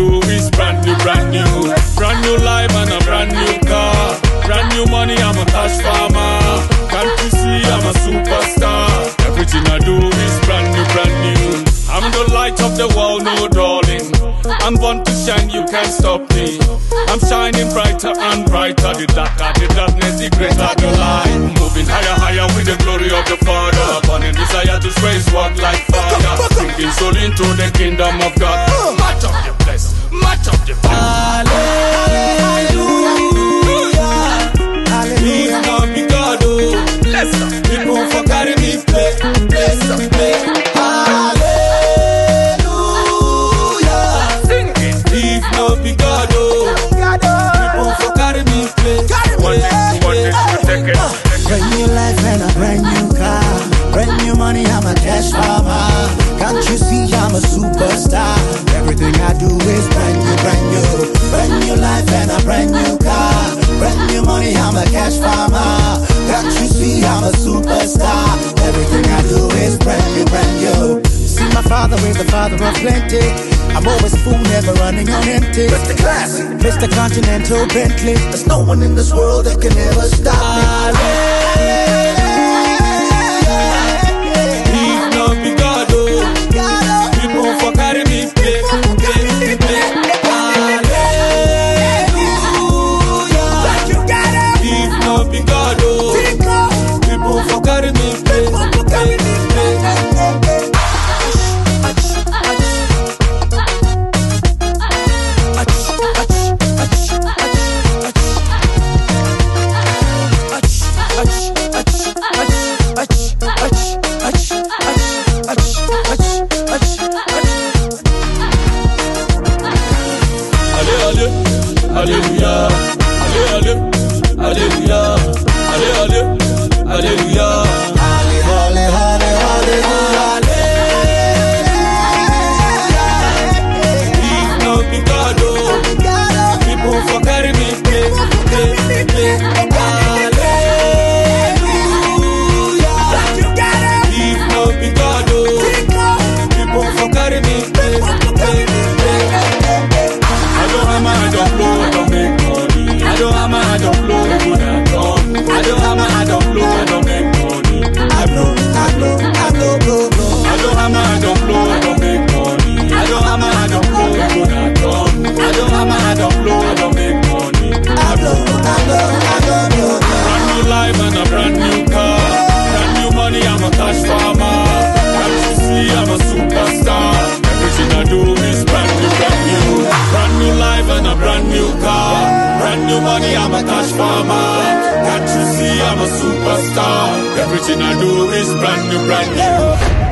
do is brand new, brand new. Brand new life and a brand new car. Brand new money, I'm a cash farmer. Can't you see I'm a superstar? Everything I do is brand new, brand new. I'm the light of the world, no darling. I'm born to shine, you can't stop me. I'm shining brighter and brighter. The darker the darkness, the greater the light. Moving higher, higher with the glory of the Father. Burning desire to praise, walk like fire. Sinking soul into the kingdom of God part of the Hallelujah. Hallelujah. God, us. For us. Hallelujah. For Brand new life a brand new car. Brand new money, I'm a cash farmer. Can't you see I'm a superstar? life and a brand new car. Brand new money, I'm a cash farmer. Can't you see I'm a superstar? Everything I do is brand new, brand new. See, my father is the father of plenty. I'm always full, never running on empty. Mr. Classic, Mr. Continental Bentley. There's no one in this world that can ever stop me. Hallelujah. Alléluia, allez, allez, Alléluia. Allez, allez, allez, Alléluia. I don't have my Can't you see I'm a superstar? Everything I do is brand new, brand new.